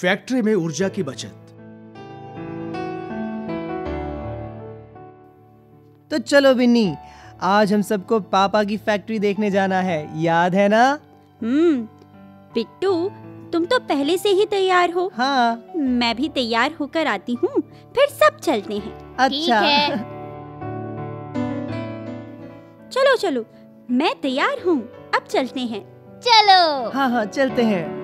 Factory में ऊर्जा की बचत। तो चलो बिन्नी आज हम सबको पापा की फैक्ट्री देखने जाना है। याद है ना? हम्म पिट्टू तुम तो पहले से ही तैयार हो। हाँ। मैं भी तैयार होकर आती हूँ फिर सब चलते हैं। अच्छा। है। चलो चलो मैं तैयार हूँ अब चलते हैं। चलो। हाँ हाँ चलते हैं।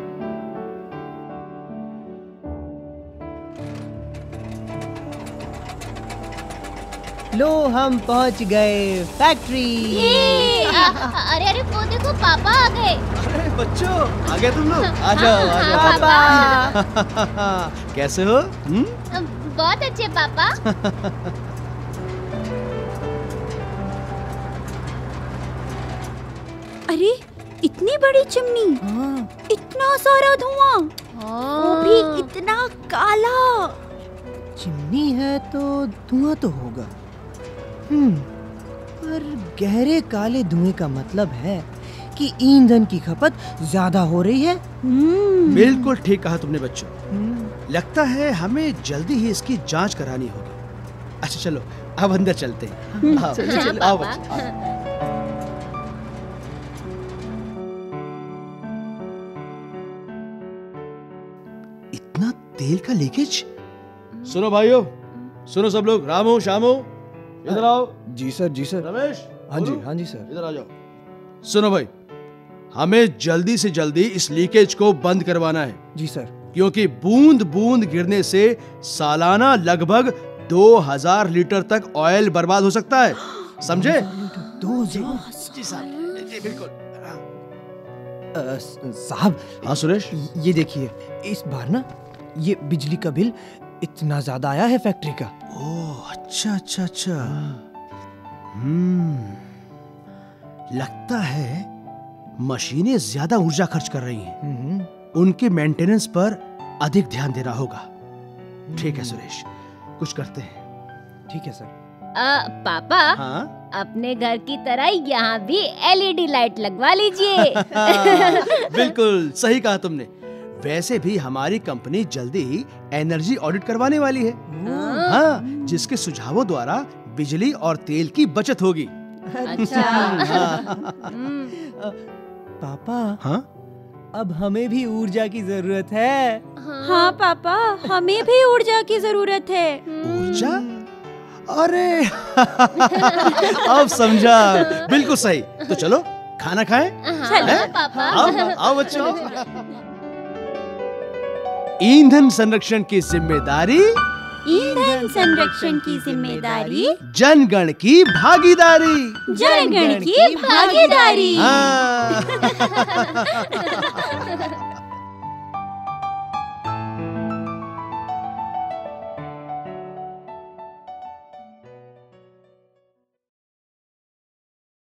लो हम पहुँच गए फैक्ट्री अरे अरे वो देखो पापा आ गए। अरे बच्चों आ गए तुम लोग? आ जाओ आ जाओ। पापा। कैसे हो? हम्म? अम, बहुत अच्छे पापा। अरे इतनी बड़ी चिमनी। हाँ, इतना सारा धुआँ। वो भी इतना काला। चिमनी है तो धुआँ तो होगा। हम्म पर गहरे काले धुएँ का मतलब है कि ईंधन की खपत ज़्यादा हो रही है। हम्म। बिल्कुल ठीक कहा तुमने बच्चों। हम्म, लगता है हमें जल्दी ही इसकी जाँच करानी होगी। अच्छा चलो अब अंदर चलते हैं। आओ, चलो, चलो, आओ आओ। इतना तेल का लीकेज? सुनो भाइयों सुनो सब लोग रामो श्यामो। इधर आओ। जी सर जी सर। रमेश हाँ जी हाँ जी सर। इधर आ जाओ। सुनो भाई हमें जल्दी से जल्दी इस लीकेज को बंद करवाना है। जी सर। क्योंकि बूंद बूंद गिरने से सालाना लगभग 2000 लीटर तक ऑयल बर्बाद हो सकता है। समझे? दो हज़ार जी साहब जी बिल्कुल। साहब हाँ सुरेश? ये देखिए इस बार ना ये बिजली का बिल इतना ज़्यादा आया है फैक्ट्री का। ओह अच्छा अच्छा अच्छा। हम्म लगता है मशीनें ज़्यादा ऊर्जा खर्च कर रही हैं। हम्म, उनके मेंटेनेंस पर अधिक ध्यान देना होगा। ठीक है सुरेश कुछ करते हैं। ठीक है सर। आ, पापा हाँ? अपने घर की तरह यहाँ भी एलईडी लाइट लगवा लीजिए। बिल्कुल सही कहा तुमने। वैसे भी हमारी कंपनी जल्दी ही एनर्जी ऑडिट करवाने वाली है। हाँ। जिसके सुझावों द्वारा बिजली और तेल की बचत होगी। अच्छा। हाँ, पापा हाँ? अब हमें भी ऊर्जा की ज़रूरत है। हाँ। पापा हमें भी ऊर्जा की ज़रूरत है। ऊर्जा? अरे! अब समझा। बिल्कुल सही। तो चलो खाना खाएँ? हाँ, हैं? पापा। आओ आओ बच्चों। ईंधन संरक्षण की ज़िम्मेदारी ईंधन संरक्षण की ज़िम्मेदारी जनगण की भागीदारी। जनगण की भागीदारी। हाँ।